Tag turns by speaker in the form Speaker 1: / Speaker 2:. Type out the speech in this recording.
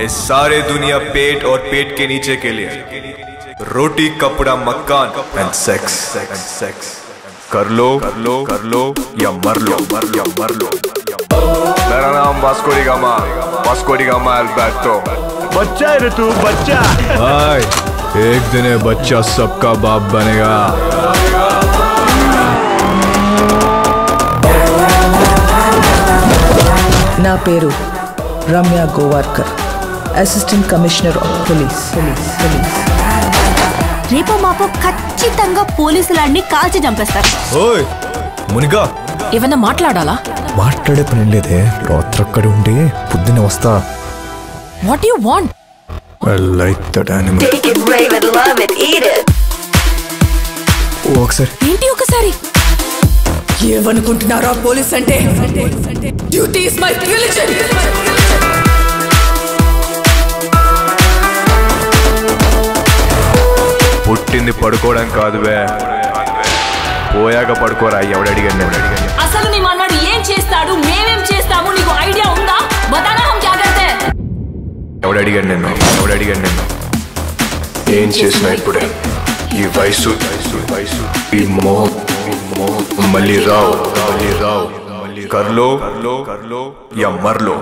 Speaker 1: इस सारे दुनिया पेट और पेट के नीचे के लिए रोटी कपड़ा मकान एंड सेक्स एंड सेक्स कर लो कर लो कर लो या मर लो मर या मर लो मेरा नाम Vasco da Gama Vasco da Gama Alberto
Speaker 2: बच्चा है रे तू बच्चा
Speaker 1: भाई एक दिन ये बच्चा सबका बाप बनेगा
Speaker 3: నా పేరు Ramya Gowariker assistant commissioner of police police police
Speaker 4: రేపో మాపో ఖచ్చితంగా పోలీసులాడిని కాల్చి చంపేస్తారు.
Speaker 1: ఓయ్ మునిగా.
Speaker 5: ఏమన్నా మాట్లాడాలా?
Speaker 1: మాట్లాడే పని లేదే. రాత్రి అక్కడ ఉండి పొద్దున్న వస్తా.
Speaker 5: What you want
Speaker 1: like that animal
Speaker 6: Take it, rave it, love it, eat it.
Speaker 1: ఒకసారి.
Speaker 5: ఏంటి ఒకసారి?
Speaker 3: ఏమనుకుంటున్నారా పోలీస్ అంటే? డ్యూటీ ఇస్ మై రిలీజన్
Speaker 1: పుట్టింది పడుకోవడం కాదు బే. పోయాక పడుకోరా ఎవడడిగాను ఎవడడిగాను
Speaker 5: అసలు నీ మన్నాడు ఏం చేస్తాడు మేమేం చేస్తాము నీకు ఐడియా ఉందా? బతానా హమ్ క్యా కర్తే
Speaker 1: ఎవడడిగాను నిన్ను ఎవడడిగాను నిన్ను? ఏం చేసినా ఇప్పుడే. ఈ వయసు వయసు ఈ మో మళ్ళీ రావు మళ్ళీ రావు. కర్లో కర్లో కర్లో యా మర్లో